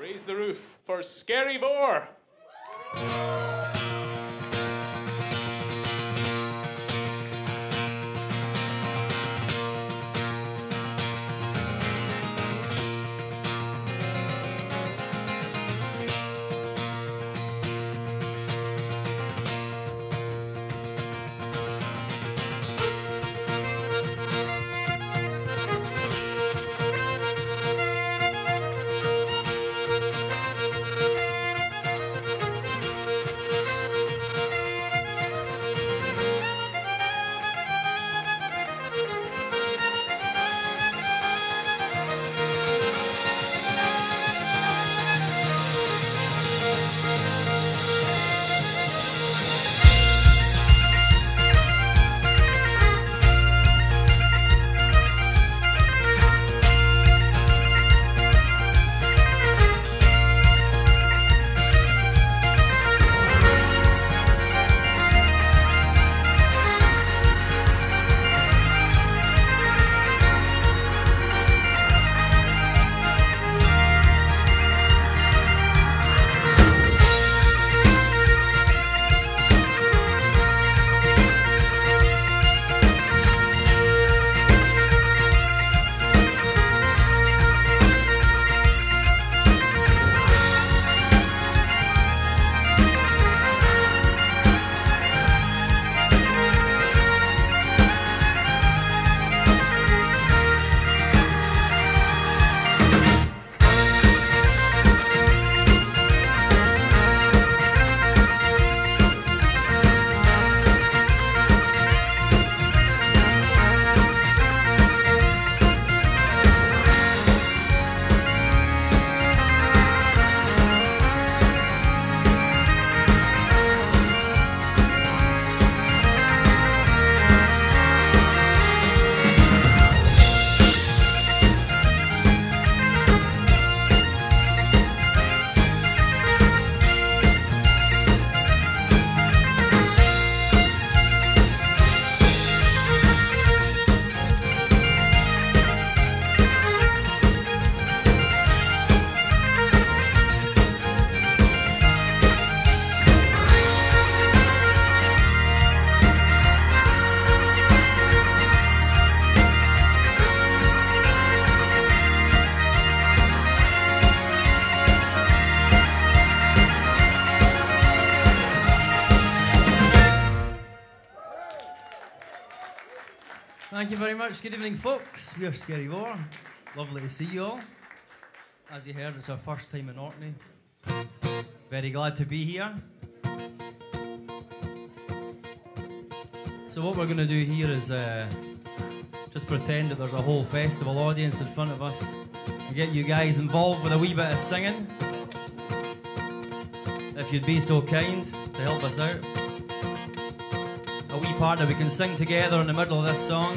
Raise the roof for Skerryvore. Very much. Good evening, folks. We are Skerryvore. Lovely to see you all. As you heard, it's our first time in Orkney. Very glad to be here. So, what we're going to do here is uh, just pretend that there's a whole festival audience in front of us and get you guys involved with a wee bit of singing. If you'd be so kind to help us out a wee part that we can sing together in the middle of this song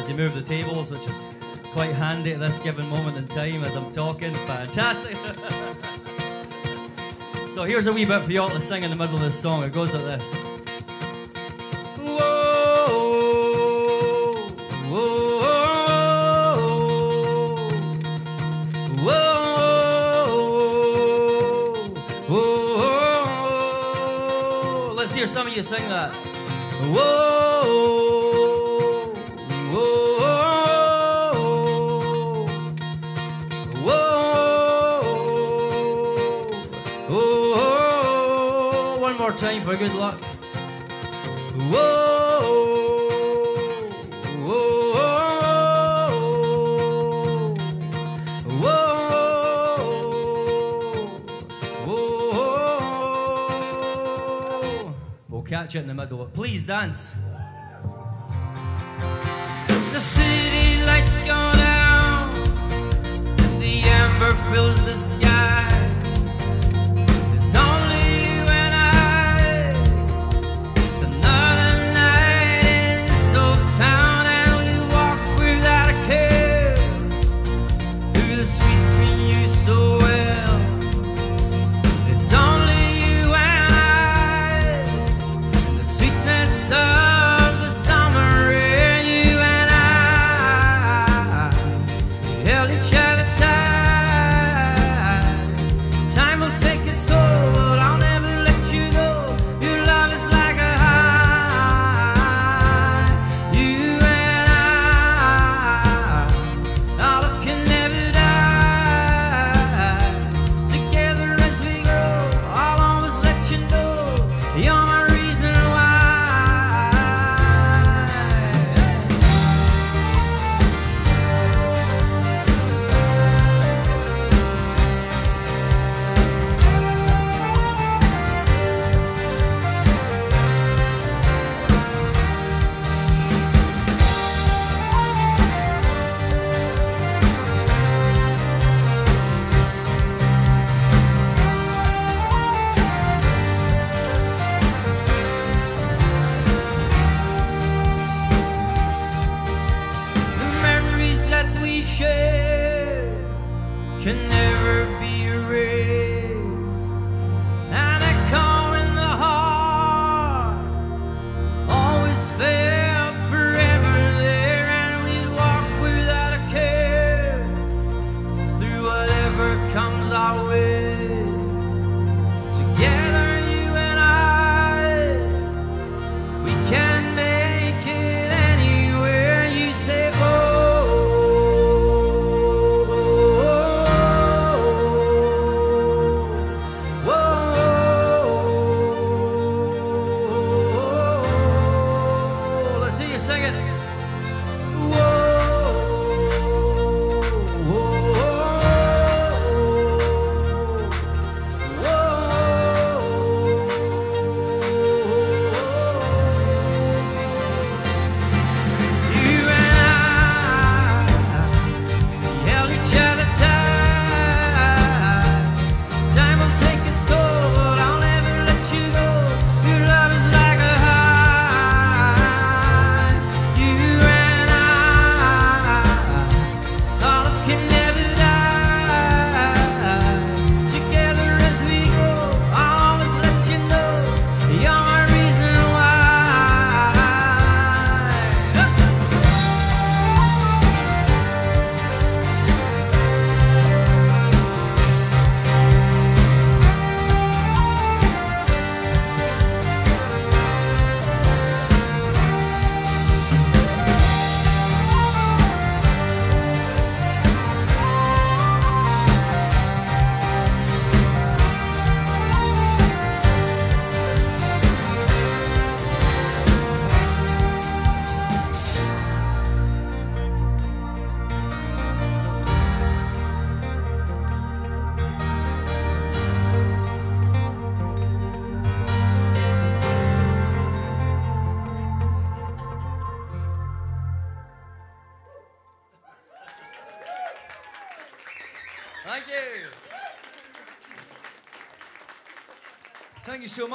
as you move the tables, which is quite handy at this given moment in time as I'm talking. Fantastic. so here's a wee bit for you all to sing in the middle of this song. It goes like this. Whoa, whoa. Let's hear some of you sing that. Whoa, time for good luck. Whoa, whoa, whoa. We'll catch it in the middle. Please dance. As the city lights go down, the amber fills the sky. It's only share can never be erased.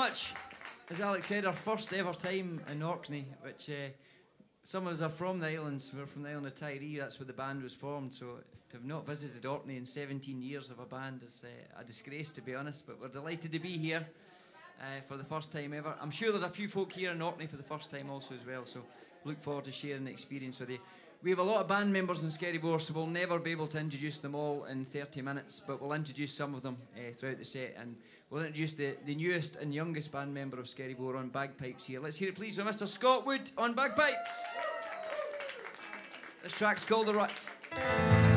Much. As Alex said, our first ever time in Orkney, which uh, some of us are from the islands. We're from the island of Tiree. That's where the band was formed. So to have not visited Orkney in 17 years of a band is uh, a disgrace, to be honest. But we're delighted to be here uh, for the first time ever. I'm sure there's a few folk here in Orkney for the first time also as well. So look forward to sharing the experience with you. We have a lot of band members in Scary Skerryvore, so we'll never be able to introduce them all in 30 minutes, but we'll introduce some of them uh, throughout the set. And we'll introduce the, the newest and youngest band member of Scary Skerryvore on bagpipes here. Let's hear it, please, with Mr. Scott Wood on bagpipes. This track's called The Rut.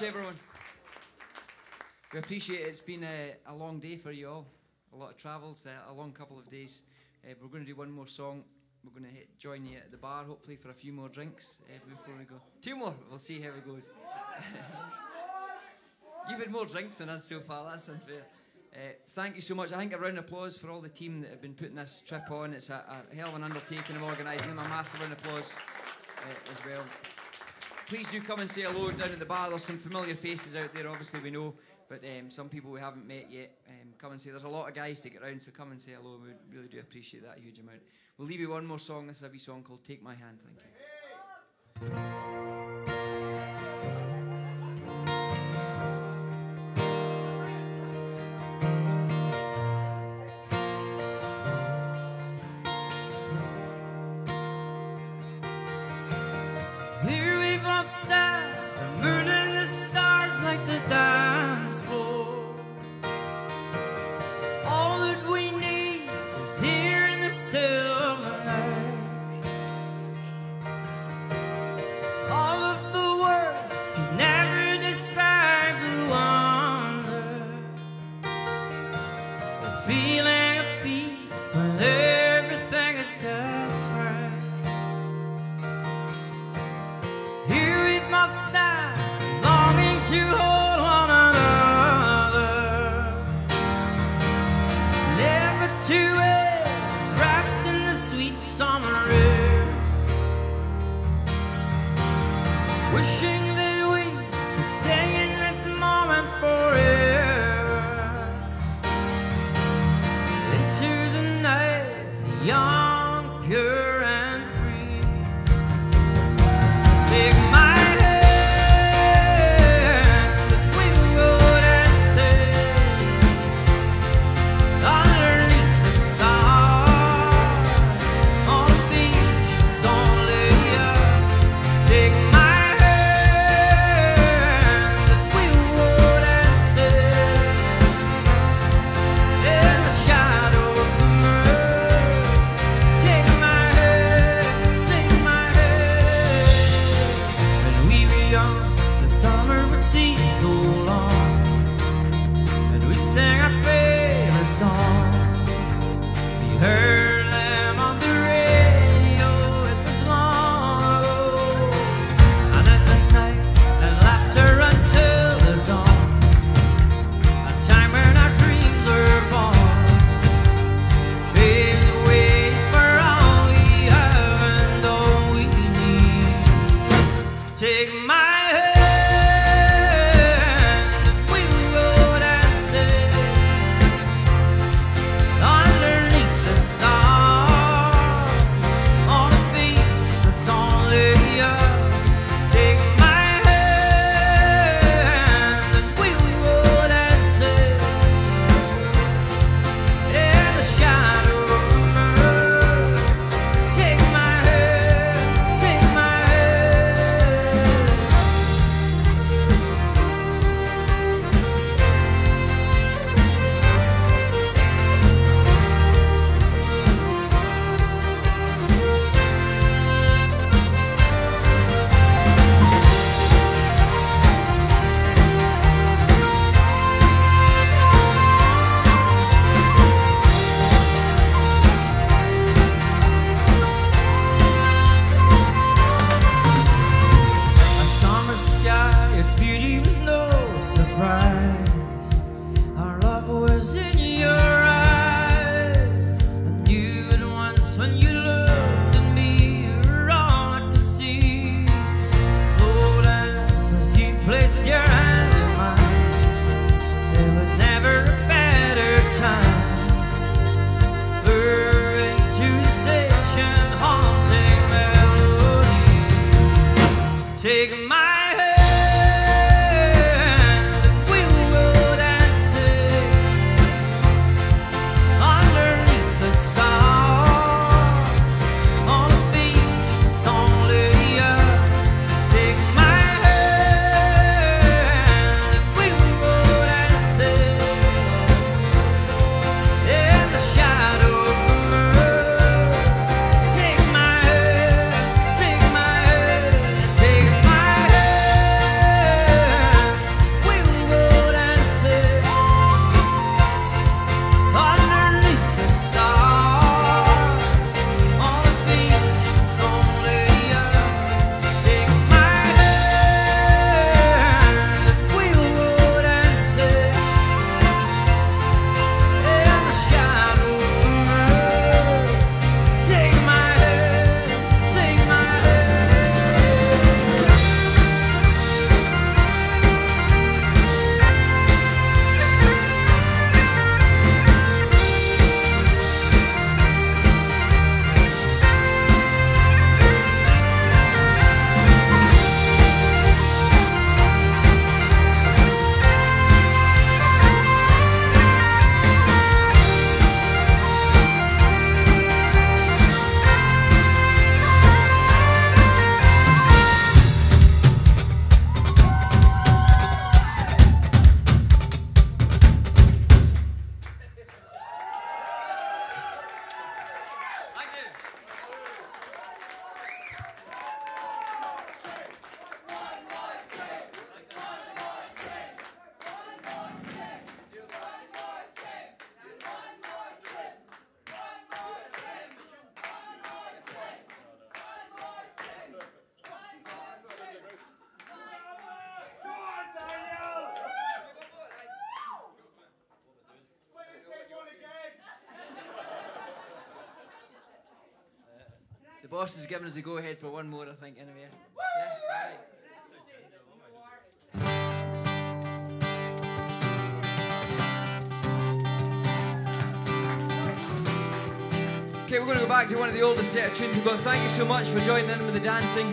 Much, everyone. We appreciate it. It's been a, a long day for you all. A lot of travels, uh, a long couple of days. Uh, we're going to do one more song. We're going to join you at the bar, hopefully, for a few more drinks uh, before we go. Two more. We'll see how it goes. You've had more drinks than us so far. That's unfair. Uh, thank you so much. I think a round of applause for all the team that have been putting this trip on. It's a, a hell of an undertaking of organising them. A massive round of applause uh, as well. Please do come and say hello down at the bar. There's some familiar faces out there, obviously, we know, but um, some people we haven't met yet. Um, come and say there's a lot of guys to get around, so come and say hello. We really do appreciate that huge amount. We'll leave you one more song. This is a wee song called Take My Hand. Thank you. Stand, the moon the stars like the dance floor. All that we need is here in the still Into the night, young, Take my boss has given us a go ahead for one more, I think, anyway. Yeah. Okay, we're going to go back to one of the oldest set of tunes we've got. Thank you so much for joining in with the dancing.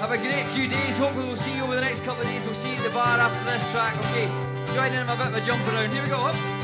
Have a great few days. Hopefully, we'll see you over the next couple of days. We'll see you at the bar after this track. Okay, join in a bit of a jump around. Here we go. Up.